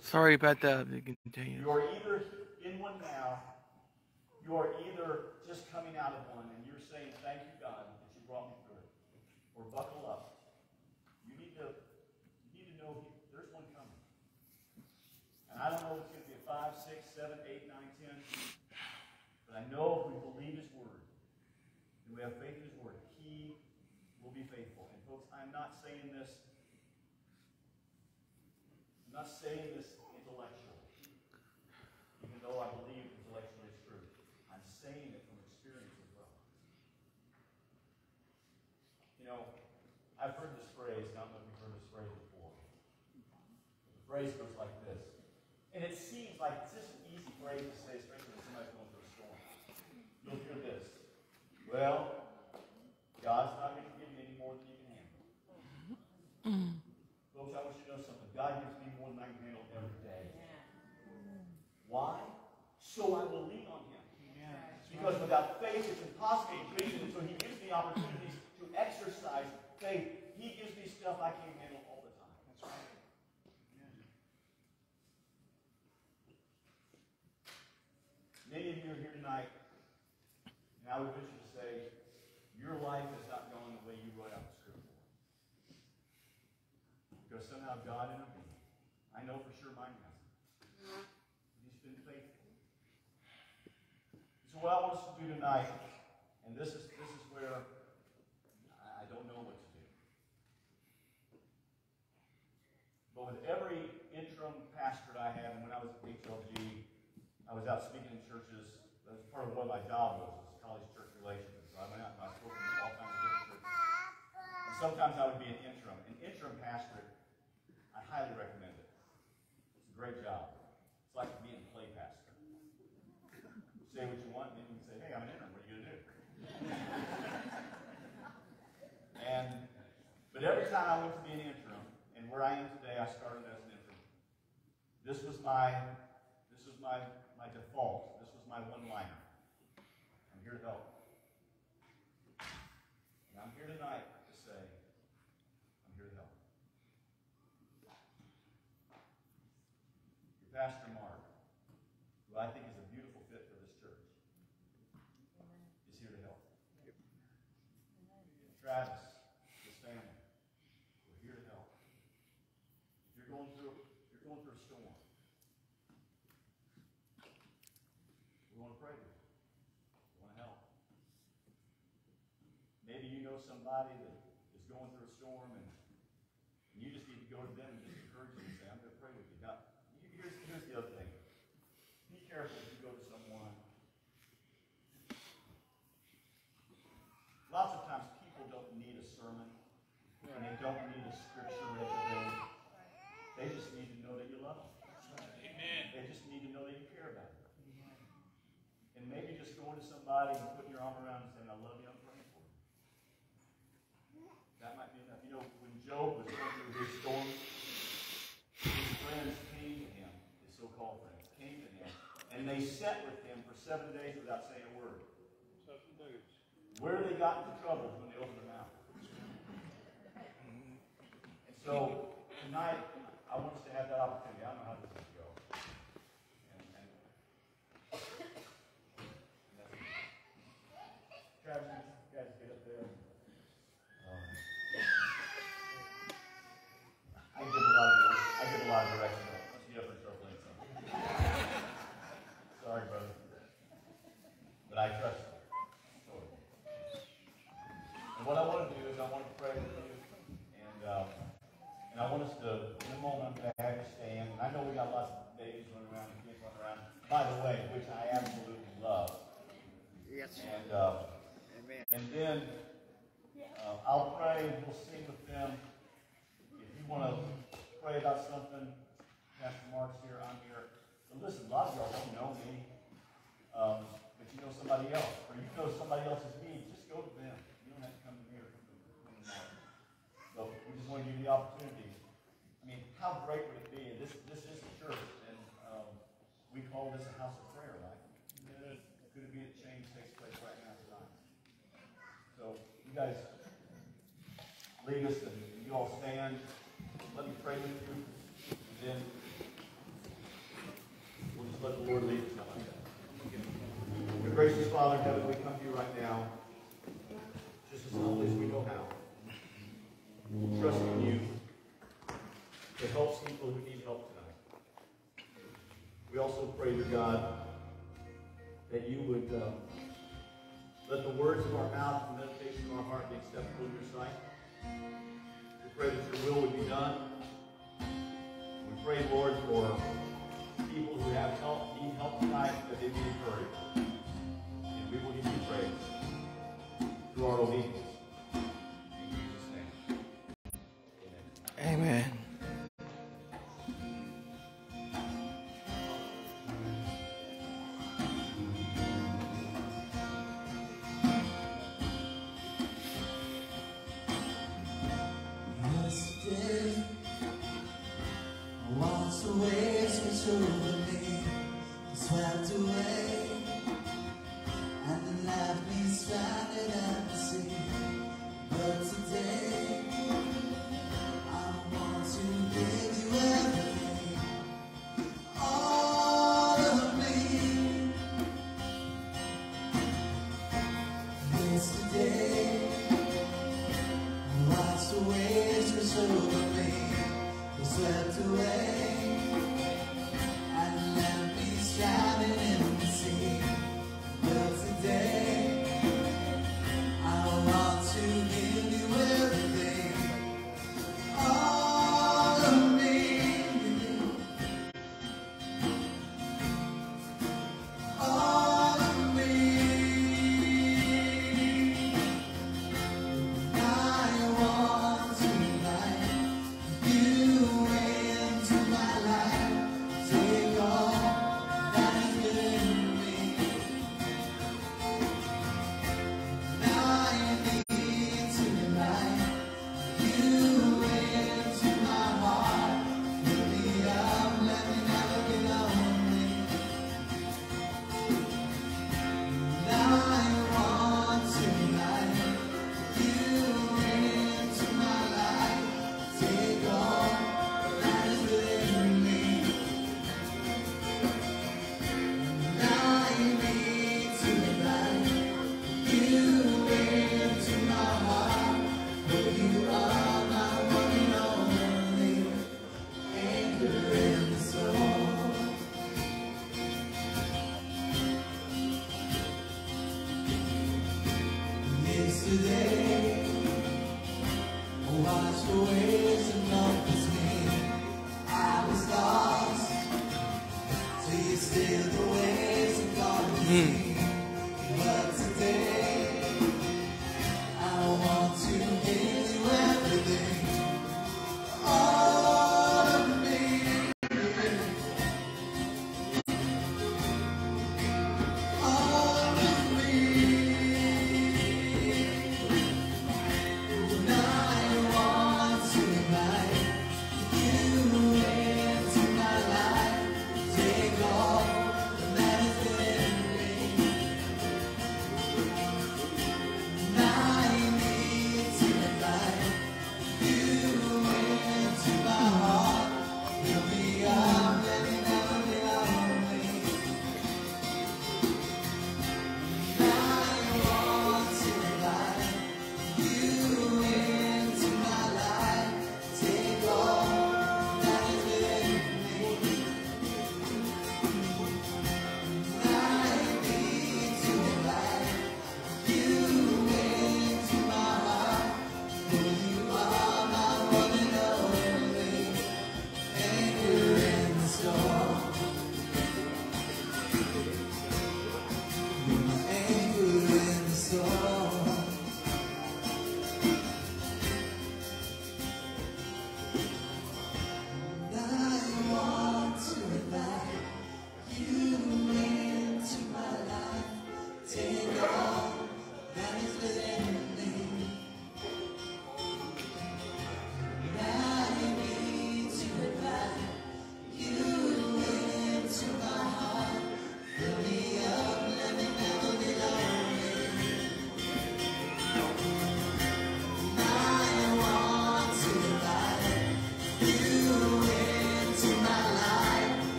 Sorry about that. Continue. You are either in one now, you are either just coming out of one and you're saying, Thank you, God, that you brought me through it. Or buckle up. You need to, you need to know there's one coming. And I don't know if it's going to be a five, six, seven, eight, nine, ten. But I know if we believe his word, and we have faith in his word, he will be faithful. And folks, I'm not saying this I'm not saying this intellectually, even though I believe intellectually it's true. I'm saying it from experience as well. You know, I've heard this phrase, I know if you've heard this phrase before. The phrase goes like this. And it seems like it's just an easy phrase to say, especially when somebody's going through a storm. You'll hear this. Well, God's not going to give you any more than you can handle. Folks, I want you to know something. God gives me more than I can handle every day. Why? So I will lean on Him. Because without faith, it's impossible to please Him. So He gives me opportunities to exercise faith. He gives me stuff I can't handle all the time. That's right. Many of you are here tonight, and I would venture to say, your life has not gone the way you wrote out the script for. Because somehow God intervened. I know for sure mine hasn't. So what I want us to do tonight, and this is this is where I don't know what to do. But with every interim pastorate I had, and when I was at HLG, I was out speaking in churches. That was part of what my job was, was college church relations. So I went out and I spoke in all kinds of different churches. And sometimes I would be an interim. An interim pastorate, I highly recommend it. It's a great job. It's like being a play pastor. Say what you want, and then you can say, hey, I'm an interim. What are you going to do? and time I went to be an interim, and where I am today, I started as an interim. This was my this was my my default. This was my one-liner. I'm here to help. And I'm here tonight to say, I'm here to help. Your Pastor Mark, who I think is a beautiful fit for this church, is here to help. Travis, his family, we're here to help. If you're going through, if you're going through a storm, we want to pray with you. We want to help. Maybe you know somebody that is going through a storm and, and you just need to go to them and just encourage them and say, I'm going to pray with you. Now, here's, here's the other thing. Be careful if you go to someone. Lots of times people don't need a sermon and they don't need a scripture read to them. They just need to know that you love them. Amen. They just need to know that you care about them. And maybe just going to somebody and putting your arm around and saying, I love you, I'm praying for you. That might be enough. You know, when Job was going through his storm, his friends came to him, his so-called friends, came to him, and they sat with him for seven days without saying a word. Seven days. Where they got into trouble when they opened their mouth. And so tonight, I want us to have that opportunity. I don't know how this is going to go. And, and, Travis, you guys get up there. Um, I give a lot of I give a lot of direction. Let's get up and start playing something. Sorry, brother. But I trust you. Totally. And what I want to do is I want to pray with you, and um, and I want us to, in a moment, I'm going to have you stand. And I know we got lots of babies running around and kids running around. By the way, which I absolutely love. Yes. And uh, Amen. and then uh, I'll pray and we'll sing with them. If you want to pray about something, Pastor Mark's here, I'm here. But listen, a lot of y'all don't know me, um, but you know somebody else, or you know somebody else's needs. Just go to them. You don't have to come to me or come to come to Mark. So we just want to give you the opportunity. I mean, how great would it be? And This this is the church, and um, we call this a house of prayer, right? Could it be that change takes place right now tonight? So guys lead us, and you all stand. Let me pray with you, and then we'll just let the Lord lead us. Your gracious Father in heaven, we come to you right now, just as humbly as we know how. Trusting you to help people who need help tonight. We also pray, dear God, that you would uh, let the words of our mouth and the meditation of our heart be acceptable in your sight. We pray that your will would be done. We pray, Lord, for people who have help, need help tonight, that they be encouraged. And we will give you praise through our obedience. Away, and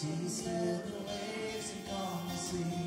She's still the waves had gone sea.